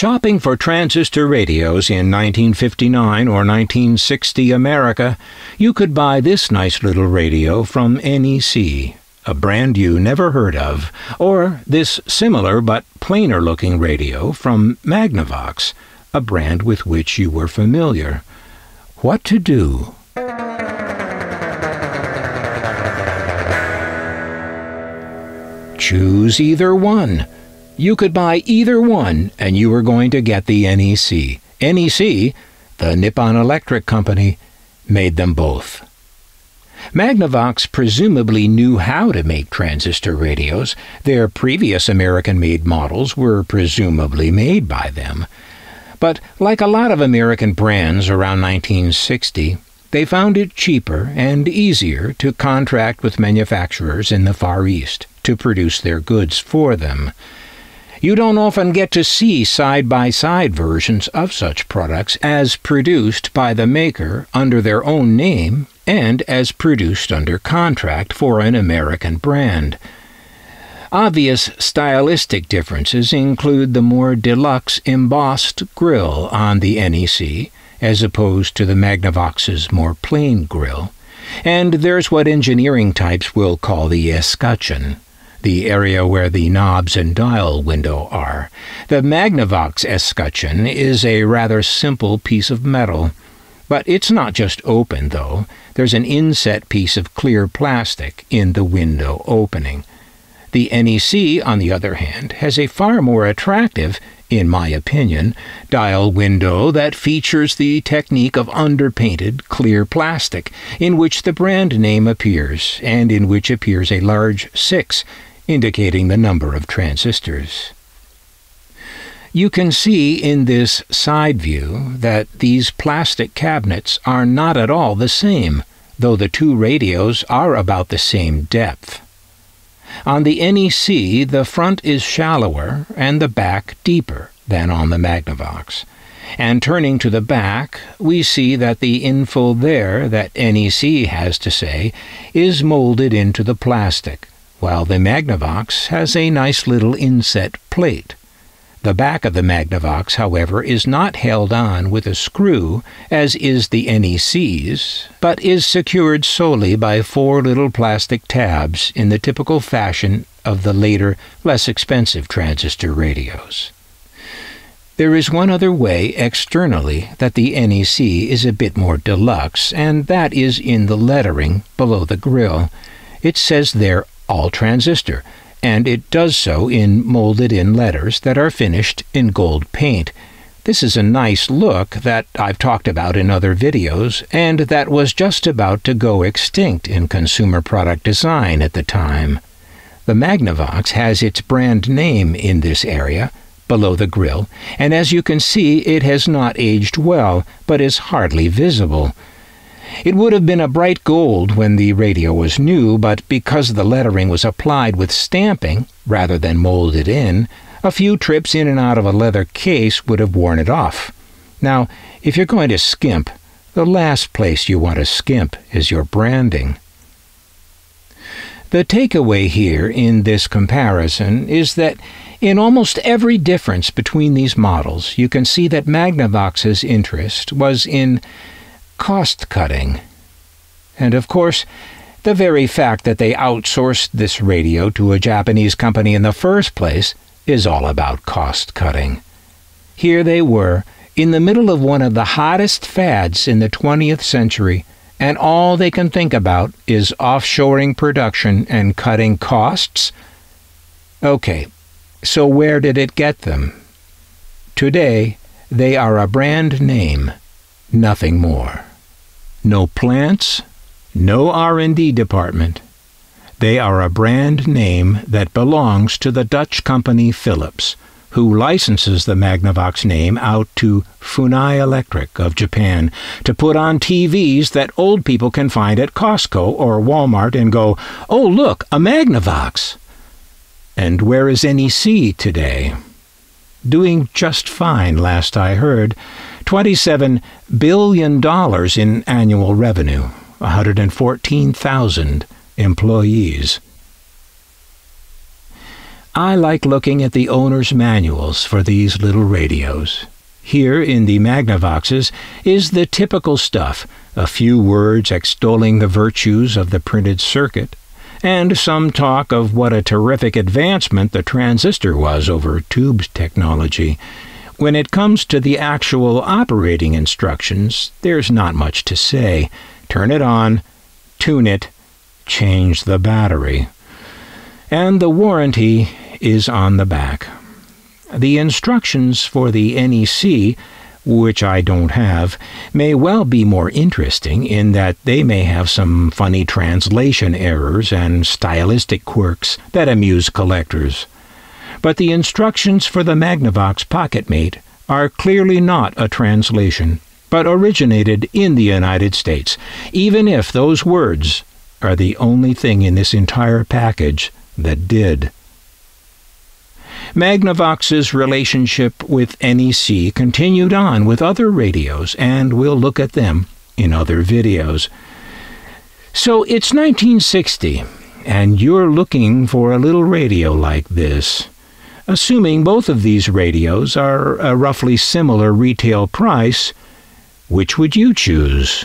Shopping for transistor radios in 1959 or 1960 America, you could buy this nice little radio from NEC, a brand you never heard of, or this similar but plainer looking radio from Magnavox, a brand with which you were familiar. What to do? Choose either one. You could buy either one and you were going to get the NEC. NEC, the Nippon Electric Company, made them both. Magnavox presumably knew how to make transistor radios. Their previous American made models were presumably made by them. But like a lot of American brands around 1960, they found it cheaper and easier to contract with manufacturers in the Far East to produce their goods for them. You don't often get to see side by side versions of such products as produced by the maker under their own name and as produced under contract for an American brand. Obvious stylistic differences include the more deluxe embossed grille on the NEC, as opposed to the Magnavox's more plain grille, and there's what engineering types will call the escutcheon the area where the knobs and dial window are. The Magnavox escutcheon is a rather simple piece of metal. But it's not just open, though. There's an inset piece of clear plastic in the window opening. The NEC, on the other hand, has a far more attractive, in my opinion, dial window that features the technique of underpainted clear plastic, in which the brand name appears, and in which appears a large 6 indicating the number of transistors. You can see in this side view that these plastic cabinets are not at all the same, though the two radios are about the same depth. On the NEC, the front is shallower and the back deeper than on the Magnavox. And turning to the back, we see that the info there that NEC has to say is molded into the plastic, while the Magnavox has a nice little inset plate. The back of the Magnavox, however, is not held on with a screw, as is the NEC's, but is secured solely by four little plastic tabs in the typical fashion of the later, less expensive transistor radios. There is one other way externally that the NEC is a bit more deluxe, and that is in the lettering below the grille. It says there all transistor, and it does so in molded in letters that are finished in gold paint. This is a nice look that I've talked about in other videos, and that was just about to go extinct in consumer product design at the time. The Magnavox has its brand name in this area, below the grille, and as you can see, it has not aged well, but is hardly visible. It would have been a bright gold when the radio was new, but because the lettering was applied with stamping rather than molded in, a few trips in and out of a leather case would have worn it off. Now, if you're going to skimp, the last place you want to skimp is your branding. The takeaway here in this comparison is that in almost every difference between these models, you can see that Magnavox's interest was in cost cutting. And of course, the very fact that they outsourced this radio to a Japanese company in the first place is all about cost cutting. Here they were, in the middle of one of the hottest fads in the 20th century, and all they can think about is offshoring production and cutting costs? Okay, so where did it get them? Today, they are a brand name, nothing more. No plants, no R&D department. They are a brand name that belongs to the Dutch company Philips, who licenses the Magnavox name out to Funai Electric of Japan to put on TVs that old people can find at Costco or Walmart and go, "Oh, look, a Magnavox." And where is NEC today? Doing just fine last I heard $27 billion in annual revenue, 114,000 employees. I like looking at the owner's manuals for these little radios. Here in the Magnavoxes is the typical stuff a few words extolling the virtues of the printed circuit, and some talk of what a terrific advancement the transistor was over tube technology. When it comes to the actual operating instructions, there's not much to say. Turn it on, tune it, change the battery. And the warranty is on the back. The instructions for the NEC, which I don't have, may well be more interesting in that they may have some funny translation errors and stylistic quirks that amuse collectors. But the instructions for the Magnavox Pocketmate are clearly not a translation, but originated in the United States, even if those words are the only thing in this entire package that did. Magnavox's relationship with NEC continued on with other radios, and we'll look at them in other videos. So it's 1960, and you're looking for a little radio like this. Assuming both of these radios are a roughly similar retail price, which would you choose?